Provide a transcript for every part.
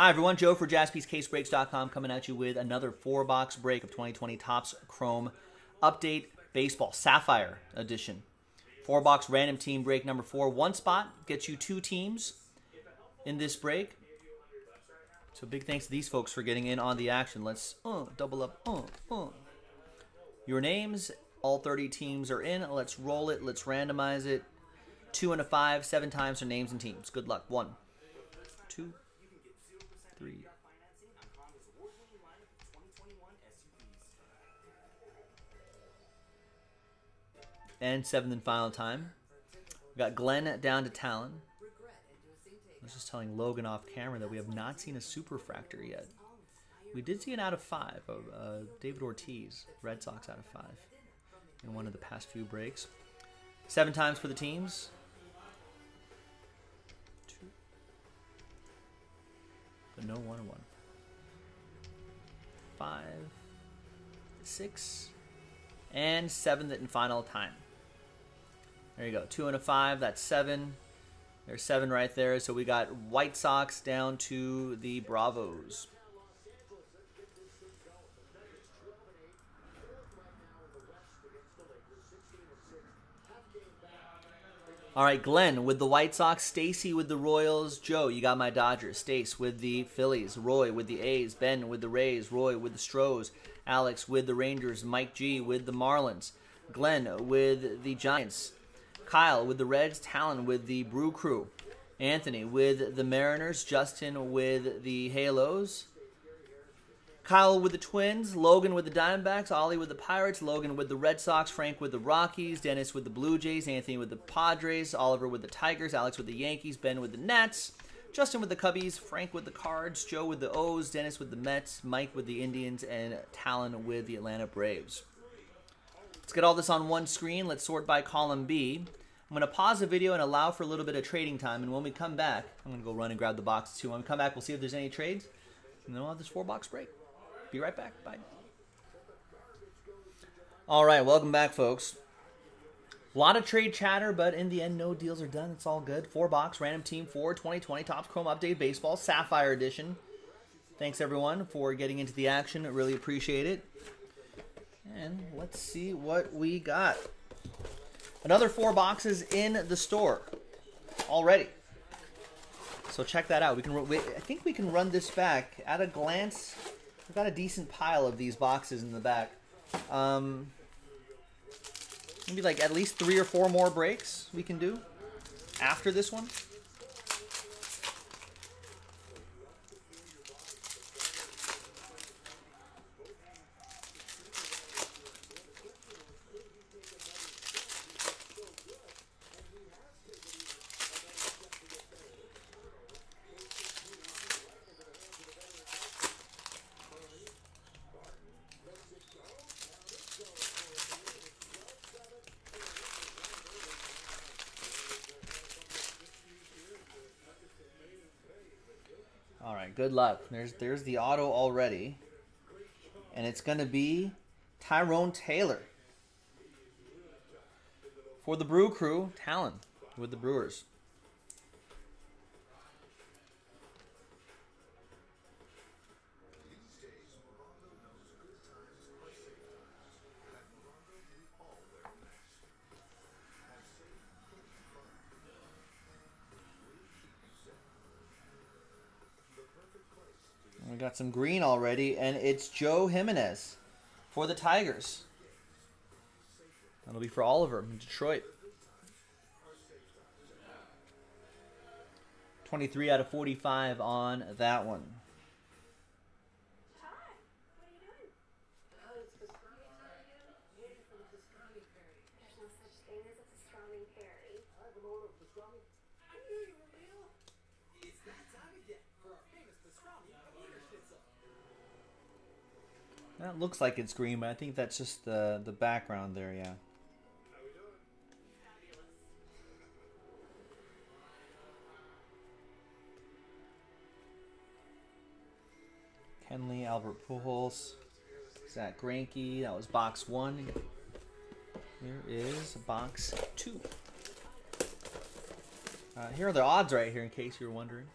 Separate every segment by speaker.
Speaker 1: Hi, everyone. Joe for JaspysCaseBreaks.com coming at you with another four box break of 2020 Topps Chrome Update Baseball Sapphire Edition. Four box random team break number four. One spot gets you two teams in this break. So big thanks to these folks for getting in on the action. Let's uh, double up. Uh, uh. Your names, all 30 teams are in. Let's roll it. Let's randomize it. Two and a five, seven times for names and teams. Good luck. One, two, And seventh and final time. We got Glenn down to Talon. I was just telling Logan off camera that we have not seen a superfractor yet. We did see an out of five uh, David Ortiz, Red Sox out of five, in one of the past few breaks. Seven times for the teams. Two. But no one one. Five, six, and seventh and final time. There you go. Two and a five. That's seven. There's seven right there. So we got White Sox down to the Bravos. All right, Glenn with the White Sox, Stacy with the Royals, Joe, you got my Dodgers, Stace with the Phillies, Roy with the A's, Ben with the Rays, Roy with the Stros, Alex with the Rangers, Mike G with the Marlins, Glenn with the Giants, Kyle with the Reds, Talon with the Brew Crew, Anthony with the Mariners, Justin with the Halos, Kyle with the Twins, Logan with the Diamondbacks, Ollie with the Pirates, Logan with the Red Sox, Frank with the Rockies, Dennis with the Blue Jays, Anthony with the Padres, Oliver with the Tigers, Alex with the Yankees, Ben with the Nats, Justin with the Cubbies, Frank with the Cards, Joe with the O's, Dennis with the Mets, Mike with the Indians, and Talon with the Atlanta Braves. Let's get all this on one screen. Let's sort by column B. I'm going to pause the video and allow for a little bit of trading time. And when we come back, I'm going to go run and grab the box too. When we come back, we'll see if there's any trades. And then we'll have this four box break. Be right back. Bye. All right, welcome back, folks. A lot of trade chatter, but in the end, no deals are done. It's all good. Four box, random team four, 2020, Topps Chrome Update Baseball, Sapphire Edition. Thanks, everyone, for getting into the action. I really appreciate it. And let's see what we got. Another four boxes in the store already. So check that out. We can. I think we can run this back at a glance. We've got a decent pile of these boxes in the back. Um, maybe like at least three or four more breaks we can do after this one. Right, good luck. There's there's the auto already. And it's going to be Tyrone Taylor. For the Brew Crew, Talon with the Brewers. We got some green already, and it's Joe Jimenez for the Tigers. That'll be for Oliver in Detroit. 23 out of 45 on that one. That looks like it's green, but I think that's just the the background there, yeah. Kenley, Albert Pujols, Zack Greinke. That was box one. Here is box two. Uh, here are the odds right here, in case you're wondering.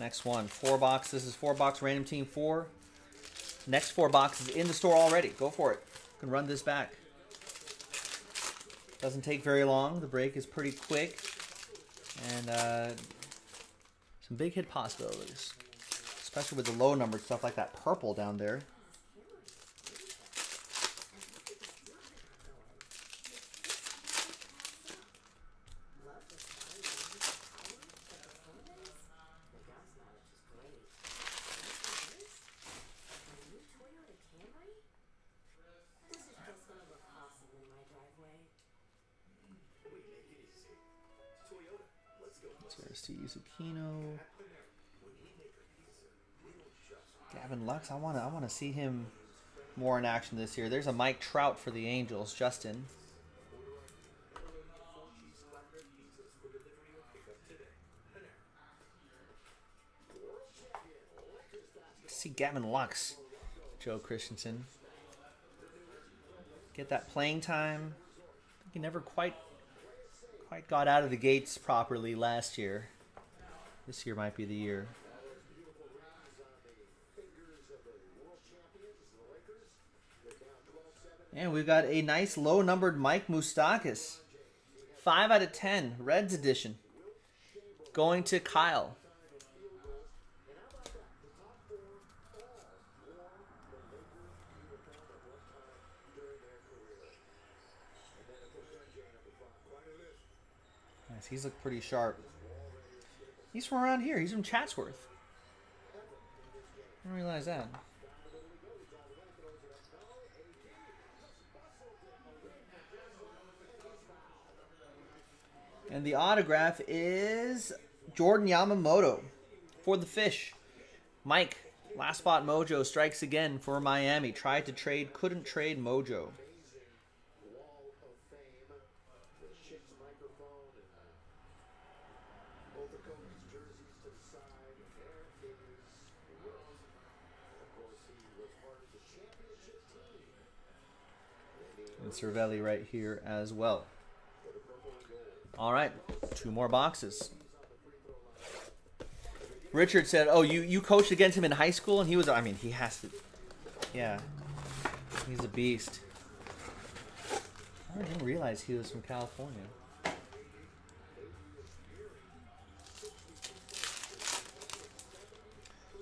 Speaker 1: Next one, four box. This is four box random team four. Next four boxes in the store already. Go for it. You can run this back. Doesn't take very long. The break is pretty quick. And uh, some big hit possibilities. Especially with the low numbered stuff like that purple down there. Zucchino. Gavin Lux, I wanna I wanna see him more in action this year. There's a Mike Trout for the Angels, Justin. See Gavin Lux, Joe Christensen. Get that playing time. He never quite quite got out of the gates properly last year. This year might be the year. And we've got a nice low numbered Mike Moustakas. 5 out of 10, Reds edition. Going to Kyle. Nice, he's looked pretty sharp. He's from around here. He's from Chatsworth. I didn't realize that. And the autograph is Jordan Yamamoto for the Fish. Mike, last spot Mojo strikes again for Miami. Tried to trade, couldn't trade Mojo. And Cervelli right here as well. All right, two more boxes. Richard said, "Oh, you you coached against him in high school, and he was. I mean, he has to. Yeah, he's a beast. I didn't realize he was from California."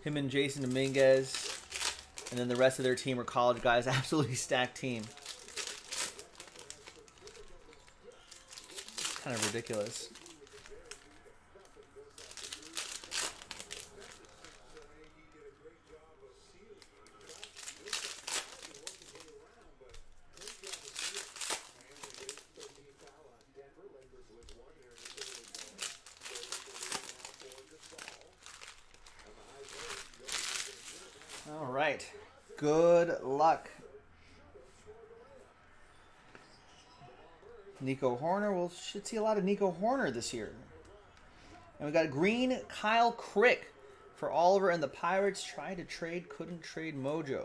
Speaker 1: Him and Jason Dominguez, and then the rest of their team are college guys. Absolutely stacked team. kind of ridiculous. All right. Good luck. Nico Hoerner. We'll should see a lot of Nico Hoerner this year. And we got green Kyle Crick for Oliver and the Pirates. Tried to trade, couldn't trade Mojo.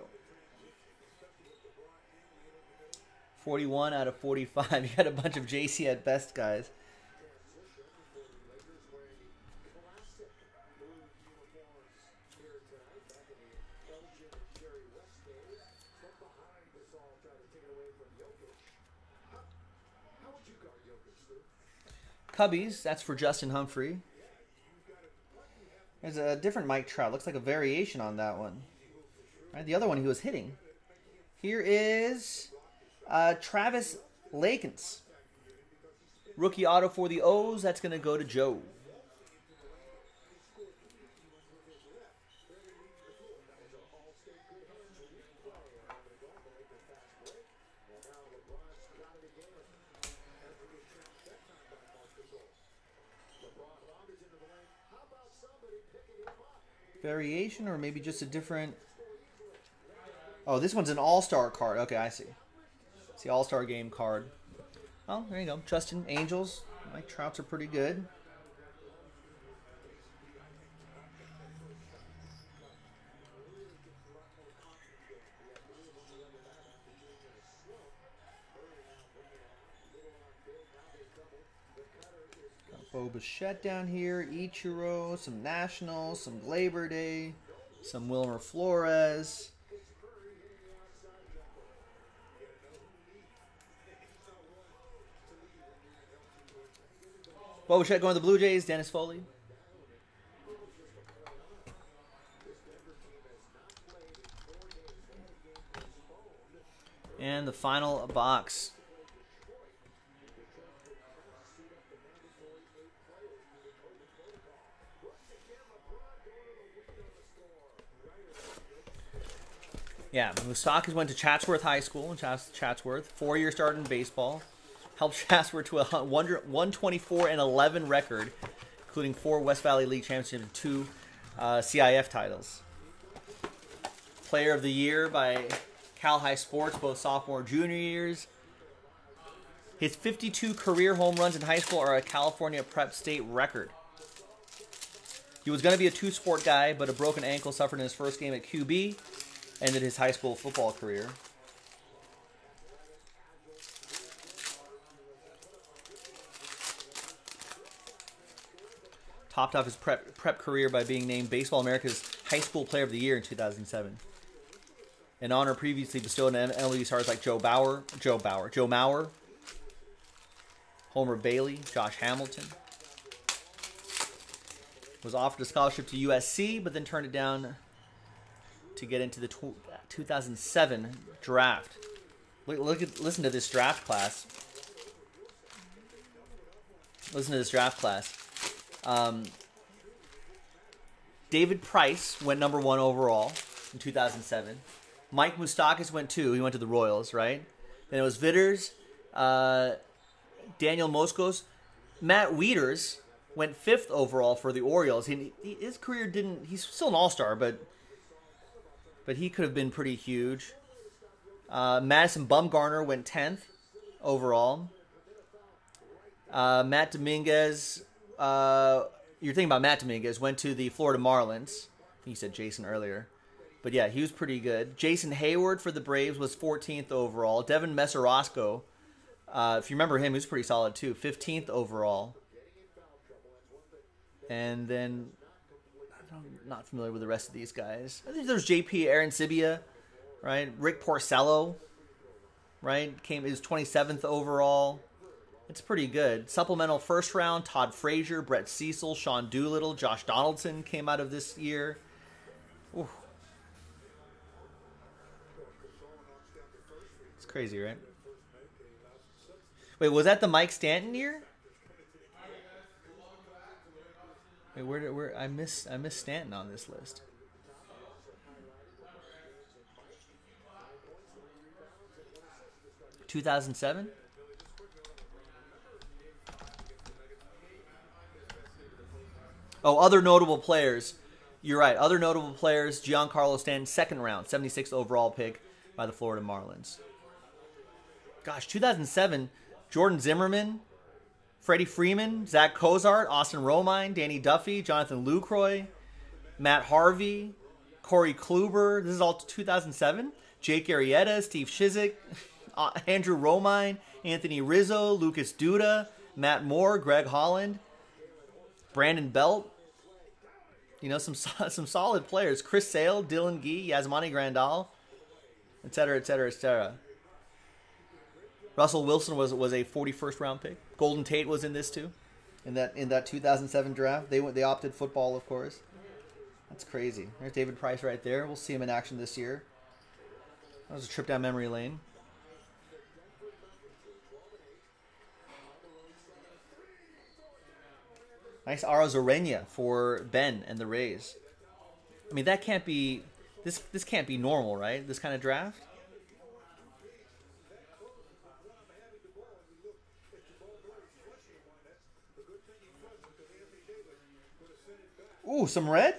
Speaker 1: 41 out of 45. You got a bunch of JC at best guys. Cubbies, that's for Justin Humphrey. There's a different Mike Trout. Looks like a variation on that one. Right, the other one he was hitting. Here is uh, Travis Lakins. Rookie auto for the O's. That's going to go to Joe. Variation or maybe just a different... Oh, this one's an all-star card. Okay, I see. It's the all-star game card. Oh, there you go. Justin Angels. Mike Trouts are pretty good. Bo Bichette down here, Ichiro, some Nationals, some Labor Day, some Wilmer Flores. Bo Bichette going to the Blue Jays, Dennis Foley. And the final box. Yeah, Moustakas went to Chatsworth High School in Chatsworth. Four year start in baseball. Helped Chatsworth to a 124 and 11 record, including four West Valley League championships and two uh, CIF titles. Player of the Year by Cal High Sports, both sophomore and junior years. His 52 career home runs in high school are a California Prep State record. He was going to be a two sport guy, but a broken ankle suffered in his first game at QB ended his high school football career. Topped off his prep, prep career by being named Baseball America's High School Player of the Year in 2007. An honor previously bestowed on MLB stars like Joe Bauer, Joe Bauer, Joe Mauer, Homer Bailey, Josh Hamilton. Was offered a scholarship to USC, but then turned it down to get into the 2007 draft. Look, look at, listen to this draft class. Listen to this draft class. Um, David Price went number one overall in 2007. Mike Moustakas went two. He went to the Royals, right? Then it was Vitters, uh, Daniel Moskos, Matt Wieters went fifth overall for the Orioles. He, his career didn't. He's still an All Star, but but he could have been pretty huge. Uh, Madison Bumgarner went 10th overall. Uh, Matt Dominguez, uh, you're thinking about Matt Dominguez, went to the Florida Marlins. You said Jason earlier. But yeah, he was pretty good. Jason Heyward for the Braves was 14th overall. Devin Mesoraco, uh, if you remember him, he was pretty solid too. 15th overall. And then I'm not familiar with the rest of these guys. I think there's JP Arencibia, right? Rick Porcello, right? Came is 27th overall. It's pretty good. Supplemental first round: Todd Frazier, Brett Cecil, Sean Doolittle, Josh Donaldson came out of this year. Ooh. It's crazy, right? Wait, was that the Mike Stanton year? Wait, where did where I miss I miss Stanton on this list. Two thousand seven. Oh, other notable players. You're right. Other notable players: Giancarlo Stanton, second round, 76th overall pick by the Florida Marlins. Gosh, 2007, Jordan Zimmermann, Freddie Freeman, Zach Cozart, Austin Romine, Danny Duffy, Jonathan Lucroy, Matt Harvey, Corey Kluber. This is all 2007. Jake Arrieta, Steve Cishek, uh, Andrew Romine, Anthony Rizzo, Lucas Duda, Matt Moore, Greg Holland, Brandon Belt. You know, some some solid players. Chris Sale, Dillon Gee, Yasmani Grandal, et cetera, et cetera, et cetera. Russell Wilson was was a 41st round pick. Golden Tate was in this too, in that in that 2007 draft. They went they opted football, of course. That's crazy. There's David Price right there. We'll see him in action this year. That was a trip down memory lane. Nice Arozarena for Ben and the Rays. I mean, that can't be this. This can't be normal, right? This kind of draft. Ooh, some red?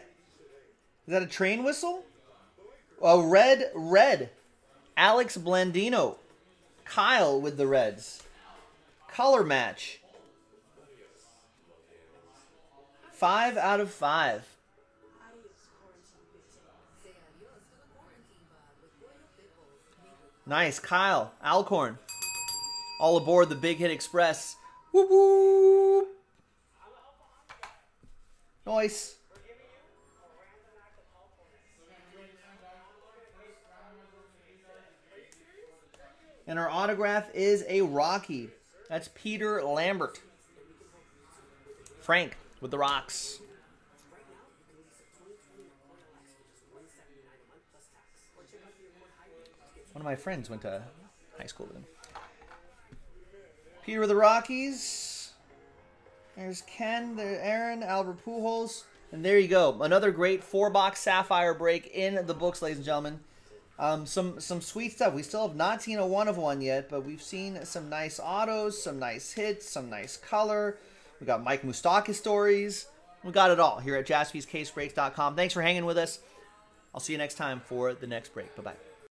Speaker 1: Is that a train whistle? A red, red. Alex Blandino. Kyle with the Reds. Color match. Five out of five. Nice, Kyle Alcorn. All aboard the Big Hit Express. Whoop whoop. Royce. And our autograph is a Rocky. That's Peter Lambert. Frank with the rocks. One of my friends went to high school with him. Peter with the Rockies. There's Ken, there Aaron, Albert Pujols. And there you go. Another great four box sapphire break in the books, ladies and gentlemen. Um, some some sweet stuff. We still have not seen a one of one yet, but we've seen some nice autos, some nice hits, some nice color. We got Mike Moustakas stories. We got it all here at jaspyscasebreaks.com. Thanks for hanging with us. I'll see you next time for the next break. Bye bye.